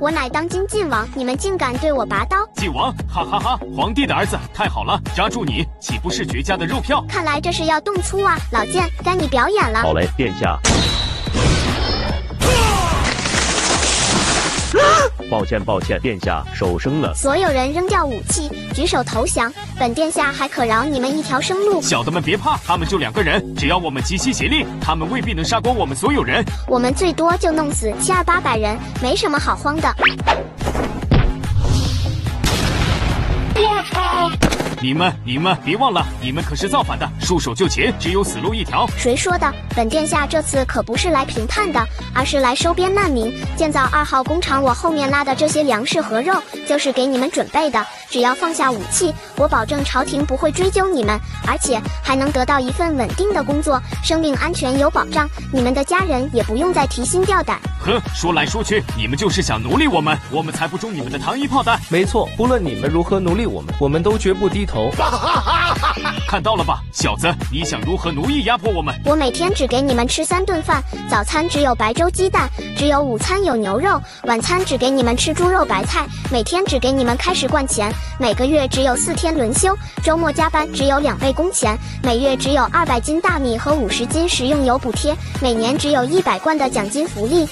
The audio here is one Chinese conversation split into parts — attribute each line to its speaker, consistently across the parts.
Speaker 1: 我乃当今晋王，你们竟敢对我拔刀！
Speaker 2: 晋王，哈哈哈！皇帝的儿子，太好了，抓住你，岂不是绝佳的肉票？
Speaker 1: 看来这是要动粗啊！老剑，该你表演了。
Speaker 3: 好嘞，殿下。抱歉，抱歉，殿下手生了。
Speaker 1: 所有人扔掉武器，举手投降，本殿下还可饶你们一条生路。
Speaker 2: 小的们别怕，他们就两个人，只要我们齐心协力，他们未必能杀光我们所有人。
Speaker 1: 我们最多就弄死七二八百人，没什么好慌的。
Speaker 2: 我操！你们，你们别忘了，你们可是造反的，束手就擒，只有死路一条。
Speaker 1: 谁说的？本殿下这次可不是来评判的，而是来收编难民。建造二号工厂，我后面拉的这些粮食和肉，就是给你们准备的。只要放下武器，我保证朝廷不会追究你们，而且还能得到一份稳定的工作，生命安全有保障，你们的家人也不用再提心吊胆。
Speaker 2: 哼，说来说去，你们就是想奴隶我们，我们才不中你们的糖衣炮弹。
Speaker 4: 没错，不论你们如何奴隶我们，我们都绝不低头。
Speaker 2: 看到了吧，小子，你想如何奴役压迫我们？
Speaker 1: 我每天只给你们吃三顿饭，早餐只有白粥鸡蛋，只有午餐有牛肉，晚餐只给你们吃猪肉白菜，每天只给你们开十罐钱，每个月只有四天轮休，周末加班只有两倍工钱，每月只有二百斤大米和五十斤食用油补贴，每年只有一百罐的奖金福利。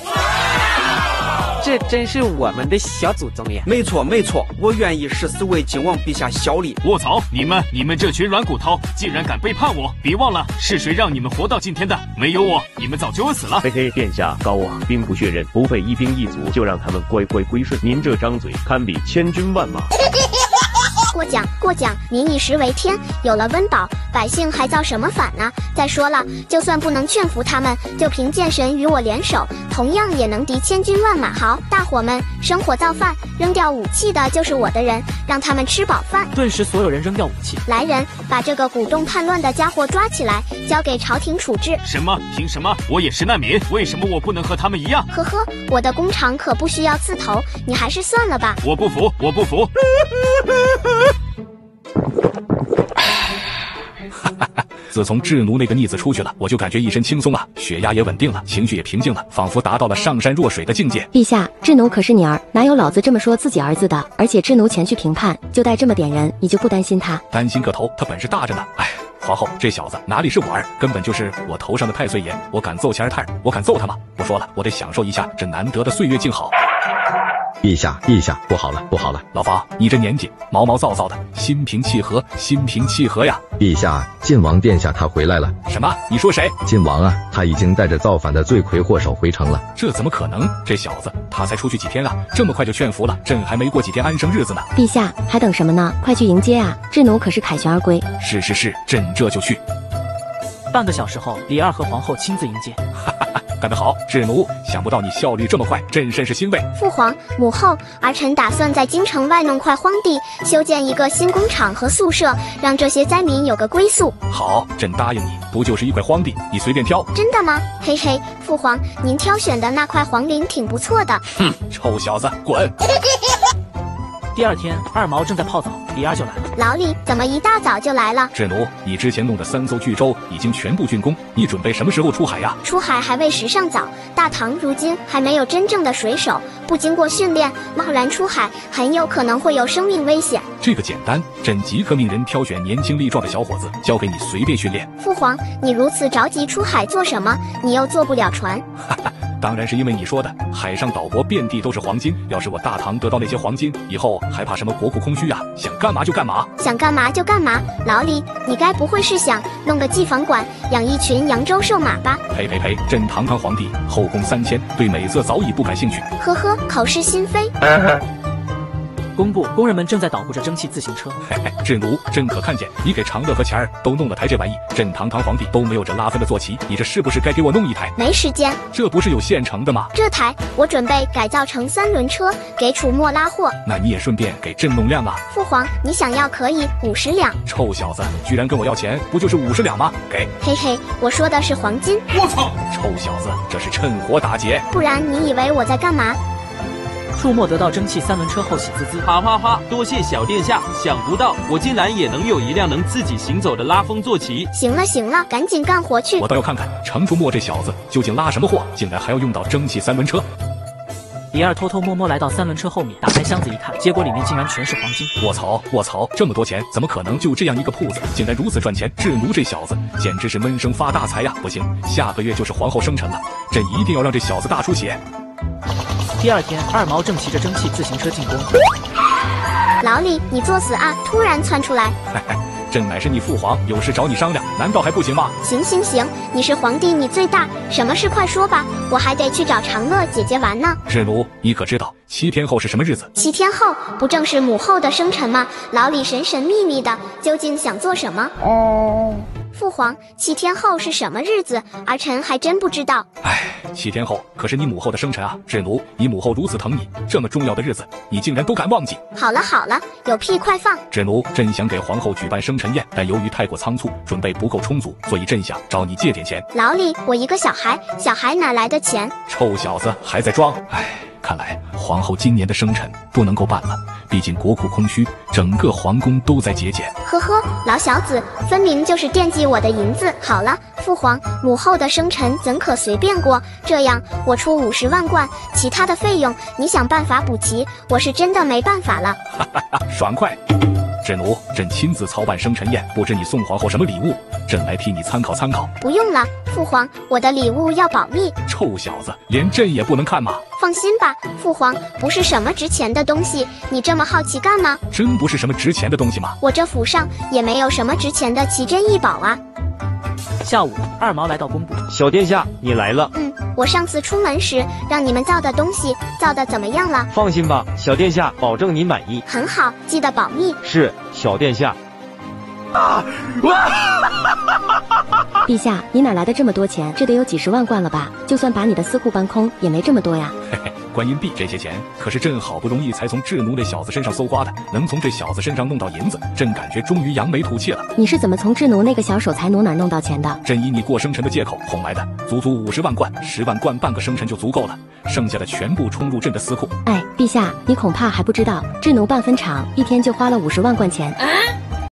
Speaker 5: 这真是我们的小祖宗呀！
Speaker 6: 没错没错，我愿意誓死为靖王陛下效力。
Speaker 2: 卧槽！你们你们这群软骨头，竟然敢背叛我！别忘了是谁让你们活到今天的？没有我，你们早就死了。
Speaker 3: 嘿嘿，殿下高啊，兵不血刃，不费一兵一卒就让他们乖乖归顺。您这张嘴堪比千军万马。
Speaker 1: 过奖过奖，民以食为天，有了温饱，百姓还造什么反呢？再说了，就算不能劝服他们，就凭剑神与我联手，同样也能敌千军万马。好，大伙们，生火造饭，扔掉武器的就是我的人，让他们吃饱饭。
Speaker 5: 顿时，所有人扔掉武器。
Speaker 1: 来人，把这个鼓动叛乱的家伙抓起来，交给朝廷处置。
Speaker 2: 什么？凭什么？我也是难民，为什么我不能和他们一样？
Speaker 1: 呵呵，我的工厂可不需要刺头，你还是算了吧。
Speaker 2: 我不服，我不服。
Speaker 7: 自从智奴那个逆子出去了，我就感觉一身轻松啊，血压也稳定了，情绪也平静了，仿佛达到了上善若水的境界。
Speaker 8: 陛下，智奴可是你儿，哪有老子这么说自己儿子的？而且智奴前去评判，就带这么点人，你就不担心他？
Speaker 7: 担心个头，他本事大着呢。哎，皇后，这小子哪里是我儿，根本就是我头上的太岁爷。我敢揍钱儿太儿，我敢揍他吗？不说了，我得享受一下这难得的岁月静好。
Speaker 9: 陛下，陛下，不好了，不好了！
Speaker 7: 老房，你这年纪毛毛躁躁的，心平气和，心平气和呀！
Speaker 9: 陛下，晋王殿下他回来了。
Speaker 7: 什么？你说谁？
Speaker 9: 晋王啊，他已经带着造反的罪魁祸首回城了。
Speaker 7: 这怎么可能？这小子他才出去几天啊，这么快就劝服了？朕还没过几天安生日子呢。
Speaker 8: 陛下还等什么呢？快去迎接啊！智奴可是凯旋而归。
Speaker 7: 是是是，朕这就去。
Speaker 5: 半个小时后，李二和皇后亲自迎接。
Speaker 7: 哈哈哈，干得好，智奴！想不到你效率这么快，朕甚是欣慰。
Speaker 1: 父皇、母后，儿臣打算在京城外弄块荒地，修建一个新工厂和宿舍，让这些灾民有个归宿。
Speaker 7: 好，朕答应你。不就是一块荒地，你随便挑。
Speaker 1: 真的吗？嘿嘿，父皇，您挑选的那块皇陵挺不错的。
Speaker 7: 哼，臭小子，滚！
Speaker 5: 第二天，二毛正在泡澡，李二就来了。
Speaker 1: 老李，怎么一大早就来了？
Speaker 7: 智奴，你之前弄的三艘巨舟已经全部竣工，你准备什么时候出海呀？
Speaker 1: 出海还未时尚早，大唐如今还没有真正的水手，不经过训练，贸然出海很有可能会有生命危险。
Speaker 7: 这个简单，朕即刻命人挑选年轻力壮的小伙子，交给你随便训练。
Speaker 1: 父皇，你如此着急出海做什么？你又坐不了船。
Speaker 7: 哈哈。当然是因为你说的，海上岛国遍地都是黄金。要是我大唐得到那些黄金，以后还怕什么国库空虚啊？想干嘛就干嘛，
Speaker 1: 想干嘛就干嘛。老李，你该不会是想弄个技房馆，养一群扬州瘦马吧？
Speaker 7: 呸呸呸！朕堂堂皇帝，后宫三千，对美色早已不感兴趣。
Speaker 1: 呵呵，口是心非。
Speaker 5: 工部工人们正在捣鼓着蒸汽自行车。
Speaker 7: 嘿嘿，智奴，朕可看见你给长乐和钱儿都弄了台这玩意。朕堂堂皇帝都没有这拉风的坐骑，你这是不是该给我弄一台？
Speaker 1: 没时间，
Speaker 7: 这不是有现成的吗？
Speaker 1: 这台我准备改造成三轮车，给楚墨拉货。
Speaker 7: 那你也顺便给朕弄辆啊？
Speaker 1: 父皇，你想要可以五十两。
Speaker 7: 臭小子，居然跟我要钱，不就是五十两吗？给。
Speaker 1: 嘿嘿，我说的是黄金。
Speaker 2: 我操！
Speaker 7: 臭小子，这是趁火打劫。
Speaker 1: 不然你以为我在干嘛？
Speaker 5: 楚墨得到蒸汽三轮车后，喜滋滋，
Speaker 10: 哈哈哈！多谢小殿下，想不到我竟然也能有一辆能自己行走的拉风坐骑。
Speaker 1: 行了行了，赶紧干活去！
Speaker 7: 我倒要看看程福墨这小子究竟拉什么货，竟然还要用到蒸汽三轮车。
Speaker 11: 李二偷偷摸摸来到三轮车后面，打开箱子一看，结果里面竟然全是黄金。
Speaker 7: 卧槽，卧槽，这么多钱，怎么可能就这样一个铺子竟然如此赚钱？智奴这小子简直是闷声发大财呀！不行，下个月就是皇后生辰了，朕一定要让这小子大出血。
Speaker 11: 第二天，二毛正骑着蒸汽自行车进宫。
Speaker 1: 老李，你作死啊！突然窜出来。
Speaker 7: 朕乃是你父皇，有事找你商量，难道还不行吗？
Speaker 1: 行行行，你是皇帝，你最大，什么事快说吧，我还得去找长乐姐姐玩呢。
Speaker 7: 日奴，你可知道七天后是什么日子？
Speaker 1: 七天后不正是母后的生辰吗？老李神神秘秘的，究竟想做什么？哦。父皇，七天后是什么日子？儿臣还真不知道。
Speaker 7: 哎，七天后可是你母后的生辰啊！智奴，你母后如此疼你，这么重要的日子，你竟然都敢忘记？
Speaker 1: 好了好了，有屁快放！
Speaker 7: 智奴，朕想给皇后举办生辰宴，但由于太过仓促，准备不够充足，所以朕想找你借点钱。
Speaker 1: 老李，我一个小孩，小孩哪来的钱？
Speaker 7: 臭小子，还在装！哎。看来皇后今年的生辰不能够办了，毕竟国库空虚，整个皇宫都在节俭。
Speaker 1: 呵呵，老小子，分明就是惦记我的银子。好了，父皇，母后的生辰怎可随便过？这样，我出五十万贯，其他的费用你想办法补齐。我是真的没办法了。
Speaker 7: 哈哈哈，爽快！智奴，朕亲自操办生辰宴，不知你送皇后什么礼物？朕来替你参考参考。
Speaker 1: 不用了，父皇，我的礼物要保密。
Speaker 7: 臭小子，连朕也不能看吗？
Speaker 1: 放心吧，父皇，不是什么值钱的东西。你这么好奇干嘛？
Speaker 7: 真不是什么值钱的东西吗？
Speaker 1: 我这府上也没有什么值钱的奇珍异宝啊。
Speaker 11: 下午，二毛来到工部。
Speaker 3: 小殿下，你来了。
Speaker 1: 嗯，我上次出门时让你们造的东西造的怎么样了？
Speaker 3: 放心吧，小殿下，保证您满意。
Speaker 1: 很好，记得保密。
Speaker 3: 是，小殿下。
Speaker 8: 啊！陛下，你哪来的这么多钱？这得有几十万贯了吧？就算把你的私库搬空，也没这么多呀。
Speaker 7: 嘿嘿。观音币这些钱可是朕好不容易才从智奴那小子身上搜刮的，能从这小子身上弄到银子，朕感觉终于扬眉吐气了。
Speaker 8: 你是怎么从智奴那个小守财奴哪弄到钱的？
Speaker 7: 朕以你过生辰的借口哄来的，足足五十万贯，十万贯半个生辰就足够了，剩下的全部冲入朕的私库。
Speaker 8: 哎，陛下，你恐怕还不知道，智奴办分厂一天就花了五十万贯钱。